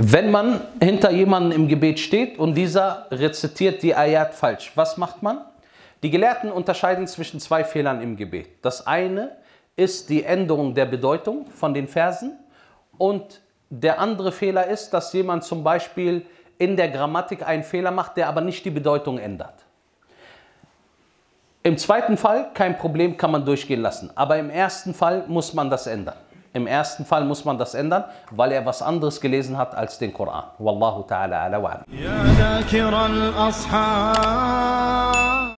Wenn man hinter jemandem im Gebet steht und dieser rezitiert die Ayat falsch, was macht man? Die Gelehrten unterscheiden zwischen zwei Fehlern im Gebet. Das eine ist die Änderung der Bedeutung von den Versen und der andere Fehler ist, dass jemand zum Beispiel in der Grammatik einen Fehler macht, der aber nicht die Bedeutung ändert. Im zweiten Fall kein Problem, kann man durchgehen lassen. Aber im ersten Fall muss man das ändern. Im ersten Fall muss man das ändern, weil er was anderes gelesen hat als den Koran. Wallahu ta'ala ala wa'ala.